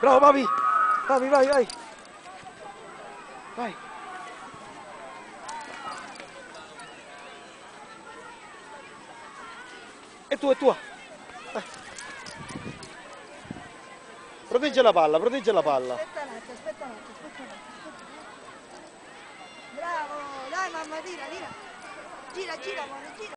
Bravo Papi! Papi, vai, vai! Vai! È tua, è tua! Vai. Protegge la palla, protegge la palla! Aspetta un attimo, aspetta un attimo, aspetta un attimo. Bravo, dai mamma, tira, tira. Gira, gira, gira.